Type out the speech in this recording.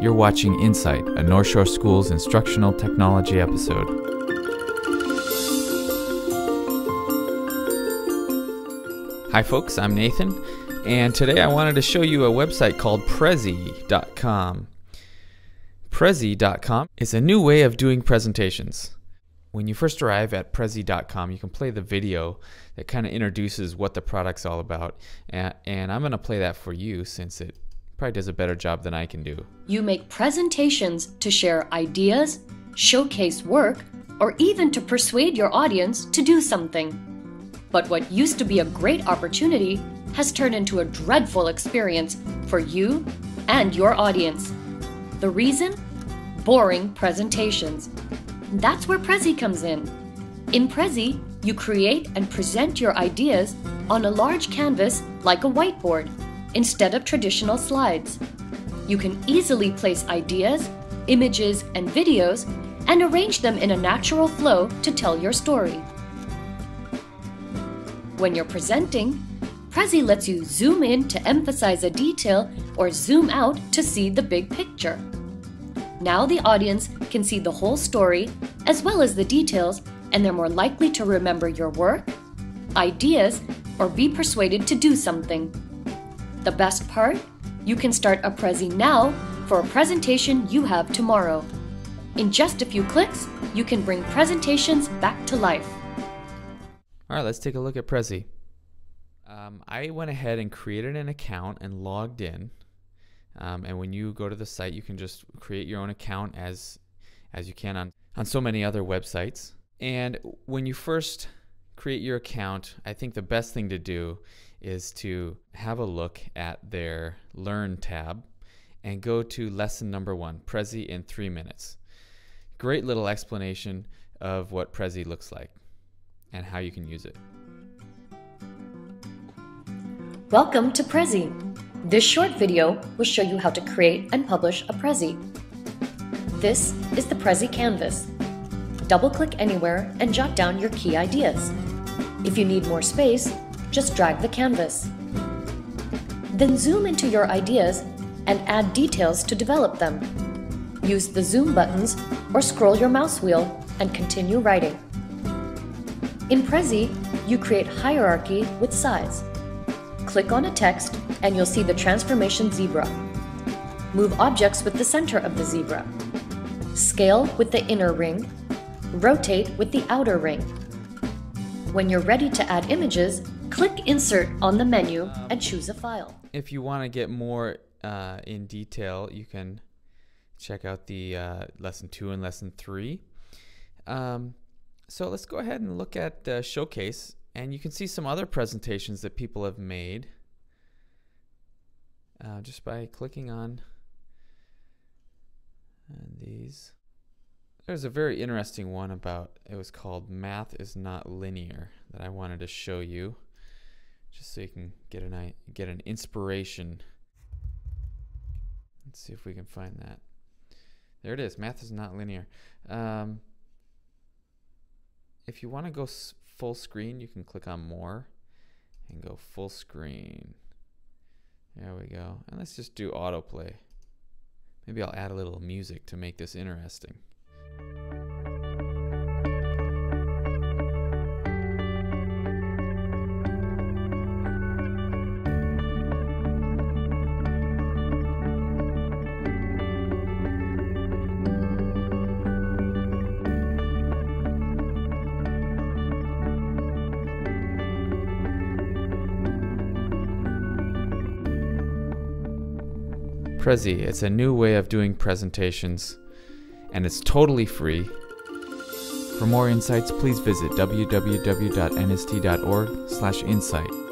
You're watching Insight, a North Shore School's instructional technology episode. Hi, folks, I'm Nathan, and today I wanted to show you a website called Prezi.com. Prezi.com is a new way of doing presentations. When you first arrive at Prezi.com, you can play the video that kind of introduces what the product's all about. And, and I'm going to play that for you since it probably does a better job than I can do. You make presentations to share ideas, showcase work, or even to persuade your audience to do something. But what used to be a great opportunity has turned into a dreadful experience for you and your audience. The reason? Boring presentations. That's where Prezi comes in. In Prezi, you create and present your ideas on a large canvas like a whiteboard instead of traditional slides. You can easily place ideas, images, and videos and arrange them in a natural flow to tell your story. When you're presenting, Prezi lets you zoom in to emphasize a detail or zoom out to see the big picture. Now the audience can see the whole story as well as the details, and they're more likely to remember your work, ideas, or be persuaded to do something. The best part? You can start a Prezi now for a presentation you have tomorrow. In just a few clicks, you can bring presentations back to life. All right, let's take a look at Prezi. Um, I went ahead and created an account and logged in. Um, and when you go to the site, you can just create your own account as as you can on, on so many other websites. And when you first create your account, I think the best thing to do is to have a look at their Learn tab and go to lesson number one, Prezi in three minutes. Great little explanation of what Prezi looks like and how you can use it. Welcome to Prezi. This short video will show you how to create and publish a Prezi. This is the Prezi canvas. Double-click anywhere and jot down your key ideas. If you need more space, just drag the canvas. Then zoom into your ideas and add details to develop them. Use the zoom buttons or scroll your mouse wheel and continue writing. In Prezi, you create hierarchy with size. Click on a text and you'll see the transformation zebra. Move objects with the center of the zebra. Scale with the inner ring. Rotate with the outer ring. When you're ready to add images, click Insert on the menu and choose a file. If you want to get more uh, in detail, you can check out the uh, lesson two and lesson three. Um, so let's go ahead and look at the showcase and you can see some other presentations that people have made uh, just by clicking on these. There's a very interesting one about, it was called Math is Not Linear that I wanted to show you just so you can get an, get an inspiration. Let's see if we can find that. There it is. Math is not linear. Um, if you want to go full screen, you can click on more and go full screen. There we go. And let's just do autoplay. Maybe I'll add a little music to make this interesting. Prezi. It's a new way of doing presentations, and it's totally free. For more insights, please visit www.nst.org/insight.